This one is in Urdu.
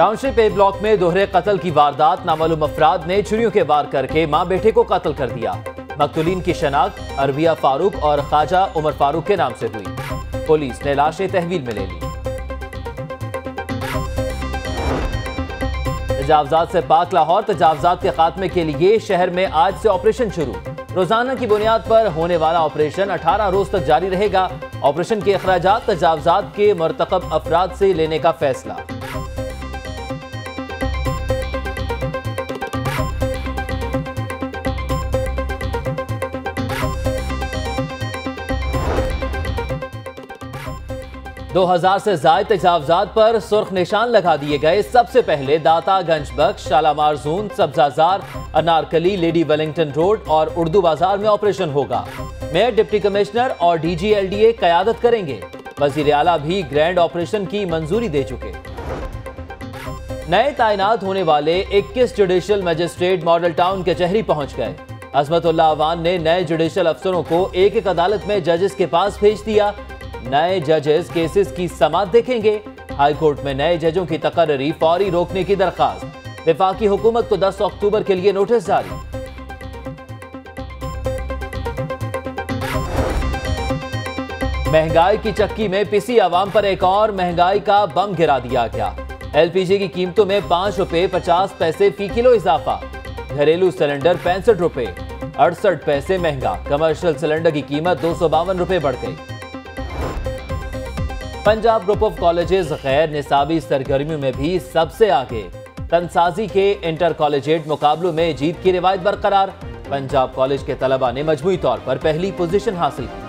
ٹاؤن شپ اے بلاک میں دوہرے قتل کی واردات نامعلوم افراد نے چھریوں کے وار کر کے ماں بیٹے کو قتل کر دیا۔ مقتولین کی شناخت عربیہ فاروق اور خواجہ عمر فاروق کے نام سے ہوئی۔ پولیس نے لاشیں تحویل میں لے لی۔ تجاوزات سے پاک لاہور، تجاوزات کے خاتمے کے لیے شہر میں آج سے آپریشن شروع۔ روزانہ کی بنیاد پر ہونے والا آپریشن اٹھارہ روز تک جاری رہے گا۔ آپریشن کے اخراجات، تجاوزات کے مرتکب افراد سے لینے کا فیصلہ۔ دو ہزار سے زائد تجاوزات پر سرخ نشان لگا دیے گئے۔ سب سے پہلے Data Ganj Bakhsh Shalamar zone Sabzazar Anarkali, lady Wellington road اور اردو بازار میں آپریشن ہوگا۔ میئر، ڈپٹی کمشنر اور D G L D A قیادت کریں گے۔ وزیر اعلیٰ بھی گرینڈ آپریشن کی منظوری دے چکے۔ نئے تعینات ہونے والے اکیس جوڈیشل مجسٹریٹ ماڈل ٹاؤن کے چہری پہنچ گئے۔ عظمت اللہ عوان نے نئے جوڈیشل افسروں کو ایک ایک عدالت میں ججز کے پاس بھیج دیا۔ نئے ججز کیسز کی سماعت دیکھیں گے۔ ہائی کورٹ میں نئے ججوں کی تقرری فوری روکنے کی درخواست۔ وفاقی حکومت کو دس اکتوبر کے لیے نوٹس جاری۔ مہنگائی کی چکی میں پسی عوام پر ایک اور مہنگائی کا بم گرا دیا گیا۔ ایل پی جی کی قیمتوں میں پانچ روپے پچاس پیسے فی کلو اضافہ۔ گھریلو سلنڈر پینسٹھ روپے۔ اڑسٹھ پیسے مہنگا۔ کمرشل سلنڈر کی قیمت دو سو باون روپے بڑھ گئی۔ پنجاب گروپ آف کالجز غیر نصابی سرگرمیوں میں بھی سب سے آگے۔ تنسازی کے انٹر کالجیٹ مقابلوں میں جیت کی روایت برقرار۔ پنجاب کالج کے طلبہ نے مجموعی طور پر پہلی پوزیشن حاصل کی۔